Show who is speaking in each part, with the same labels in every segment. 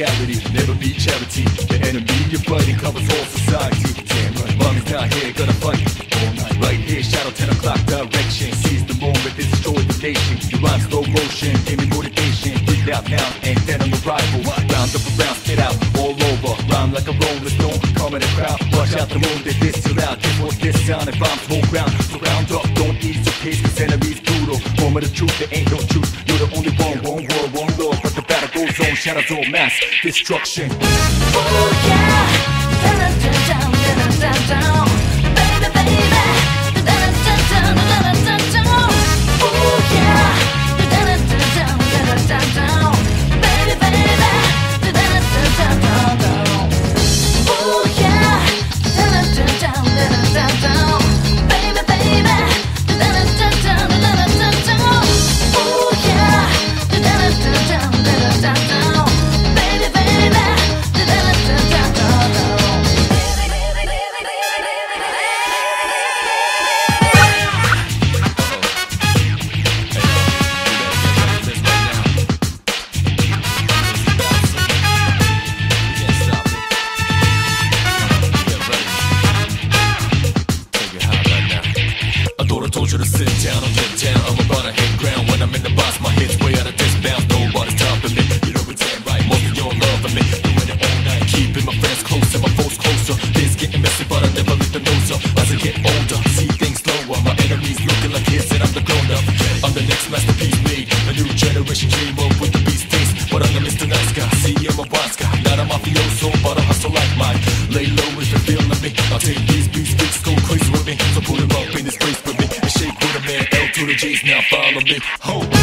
Speaker 1: Never be charity. The enemy you're fighting covers all society. Damn right, mommy's not here, gonna fight all night. Right here, shadow 10 o'clock direction. Seize the moment, destroy the nation. You rhyme slow motion, give me motivation. Breathe out now, and then on the rival. Round up around, spit out all over. Rhyme like a rolling stone, calm in the crowd. Watch out the moon, that this too loud. This what's this sound, and bombs whole ground. Surround up, don't ease your pace, cause enemies brutal. Moment of truth, there ain't no truth. You're the only one, one world, one law. Battle shadows all mass destruction.
Speaker 2: Oh yeah, dun dun dun
Speaker 1: sit down or get down. I'm about to hit ground when I'm in the box. My head's way out of this now follow me. Ho!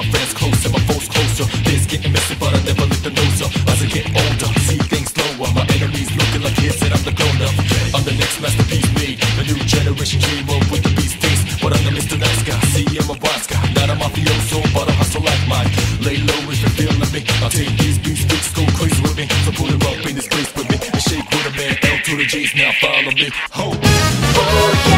Speaker 1: My friends close and my foes closer. Things getting messy, but I never let them know so. As I get older, see things slower. My enemies looking like kids and I'm the grown up. I'm the next masterpiece made. A new generation came up with the beast taste. But I'm the Mr. Nice Guy. See, I'm a wise guy. Not a mafioso, but I hustle like mine. Lay low if you're feeling me. I'll take these beats, sticks, go crazy with me. So put it up in this place with me. And shake with a man. L to the J's, now follow me. Ho!
Speaker 2: Oh yeah,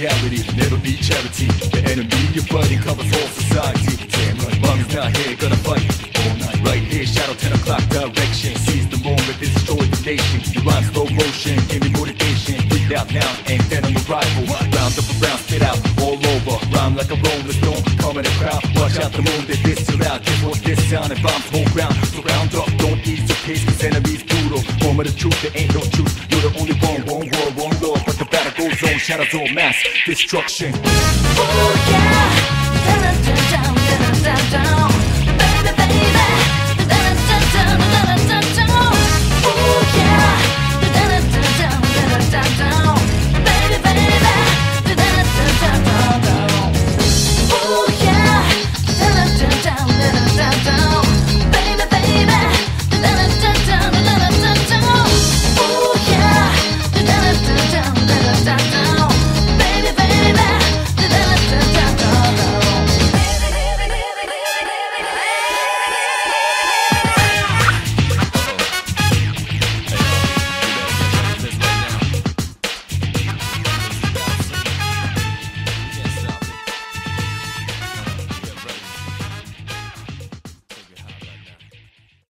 Speaker 1: reality. Never be charity. The enemy you're fighting covers all society. Damn right, mommy's not here, gonna fight all night. Right here, shadow 10 o'clock direction. Seize the moment, destroy the nation. You rhyme slow motion, give me motivation. Breathe out now, and then on the rival. Round up around, spit out all over. Rhyme like a rolling stone, calm in the crowd. Watch out the moon, that this too loud. This what's this sound, and bombs whole ground. So round up, don't ease your pace, cause enemies brutal. Moment of the truth, there ain't no truth. You're the only one. But goes on, shadows mass destruction.
Speaker 2: Oh yeah.